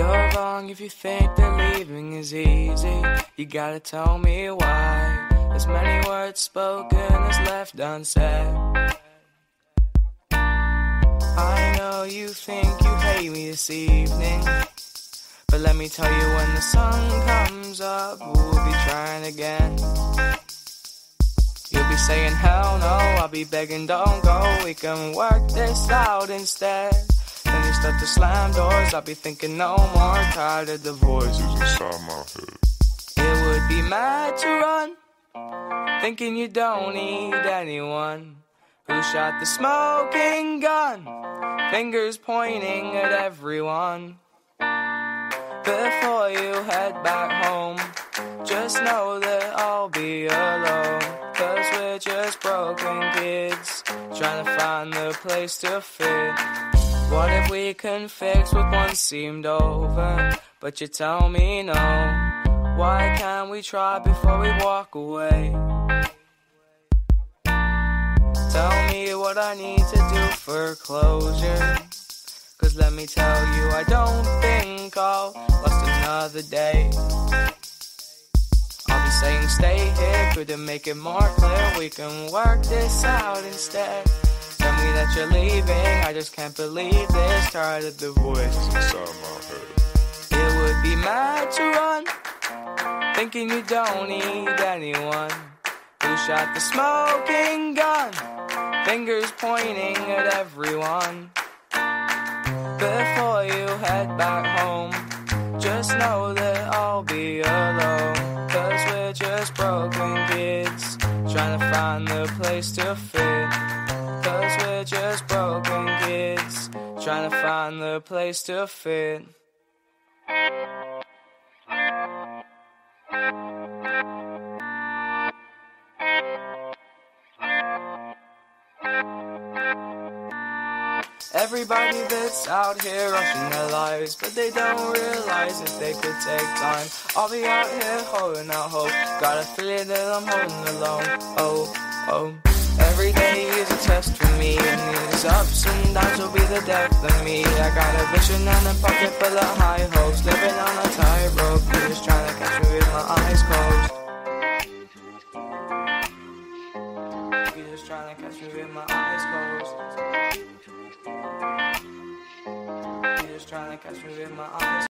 wrong if you think that leaving is easy. You gotta tell me why. As many words spoken as left unsaid. I know you think you hate me this evening. But let me tell you, when the sun comes up, we'll be trying again. You'll be saying, hell no, I'll be begging, don't go. We can work this out instead. Then you start to slam doors, I'll be thinking, no more. Tired of the voices inside my head. It would be mad to run, thinking you don't need anyone. Who shot the smoking gun? Fingers pointing at everyone. Before you head back home, just know that I'll be alone. Cause we're just broken kids, trying to find the place to fit. What if we can fix what once seemed over? But you tell me no. Why can't we try before we walk away? Tell me what I need to do for closure. Cause let me tell you, I don't think I'll last another day. I'll be saying stay here, couldn't make it more clear. We can work this out instead. That you're leaving, I just can't believe this. Tired of the voices inside my head. It would be mad to run, thinking you don't need anyone. Who shot the smoking gun? Fingers pointing at everyone. Before you head back home, just know that I'll be alone. Cause we're just broken kids, trying to find the place to fit. We're just broken kids, trying to find the place to fit. Everybody that's out here rushing their lives, but they don't realize if they could take time. I'll be out here holding out hope. Got a feeling that I'm holding alone. Oh, oh. Every day is a these ups and downs will be the death of me. I got a vision and a pocket full of high hopes. Living on a tightrope, you're just trying to catch me with my eyes closed. You're just trying to catch me with my eyes closed. You're just trying to catch me with my eyes